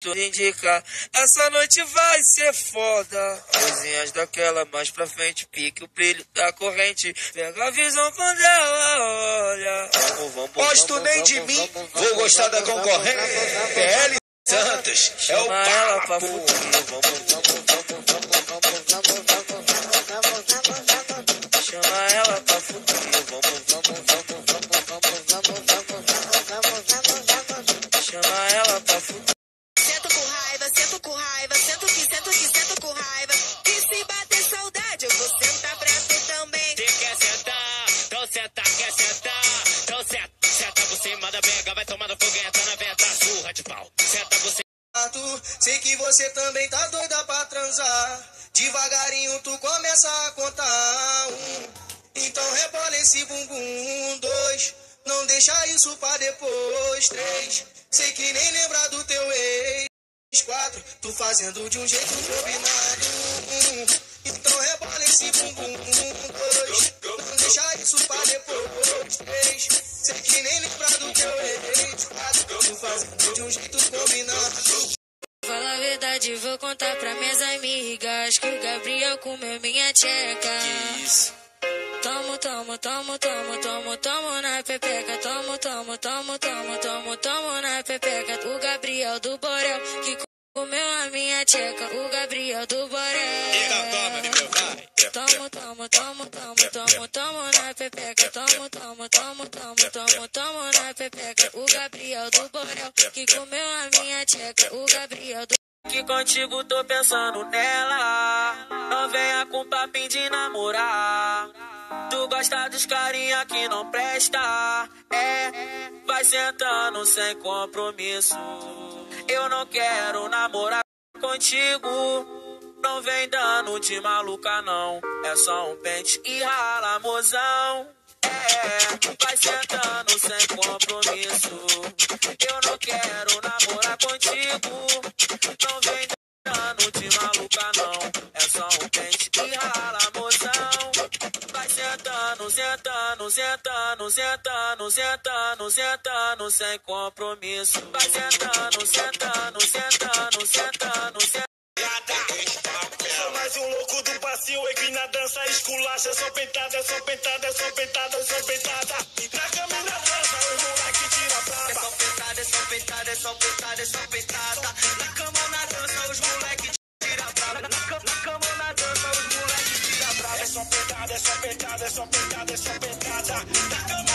tu indica. Essa noite vai ser foda. Coisinhas daquela mais pra frente, pique o brilho da corrente. Pega a visão quando ela olha. Vamos, vamos, Gosto vamos, nem de mim, vou gostar da concorrente. PL Santos, é o Chama ela pra papo. fuder. Vamos, vamos, vamos, vamos, vamos, vamos, vamos, vamos. Chama ela pra fuder. Vamos, vamos, vamos, vamos, vamos, vamos, vamos, vamos. Chama ela pra fuder. Sento senta, então senta, senta por cima da pega, vai tomar no fogueta na venta, surra de pau, cima. Tu, sei que você também tá doida pra transar. Devagarinho tu começa a contar. Um, então rebola esse bumbum. Dois, não deixa isso pra depois. Três, sei que nem lembra do teu ex. Quatro, tu fazendo de um jeito combinado. Sei que nem do de um jeito combinado. Fala a verdade, vou contar pra minhas amigas que o Gabriel comeu minha tcheca. Isso. Tomo, tomo, tomo, tomo, tomo, tomo na pepeca. Tomo, tomo, tomo, tomo, tomo, tomo na pepeca. O Gabriel do Borel que comeu a minha tcheca. O Gabriel do Borel. Tomo, tomo, tomo, tomo, tomo, tomo na pepeca. Tomo, tomo, tomo, tomo, tomo, tomo na pepeca. O Gabriel do Borel que comeu a minha tcheca. O Gabriel do Que contigo tô pensando nela. Não venha com papinho de namorar. Tu gosta dos carinha que não presta. É, vai sentando sem compromisso. Eu não quero namorar contigo. Não vem dando de maluca, não. É só um pente e rala, mozão. É, vai sentando sem compromisso. Eu não quero namorar contigo. Não vem dando de maluca, não. É só um pente e rala, mozão. Vai sentando, sentando, sentando, sentando, sentando, sentando, sem compromisso. Vai sentando, sentando, passinho, aqui na dança esculacha. Só pentada, é só pentada, é só pentada, é só pentada. Na cama e na dança, os moleque tira a É braba. só pentada, é só pentada, é só pentada, é só pentada. Na cama ou na dança, os moleque tira a brava. Na, na cama ou na dança, os moleque tira a brava. É só pentada, é só pentada, é só pentada, é só pentada.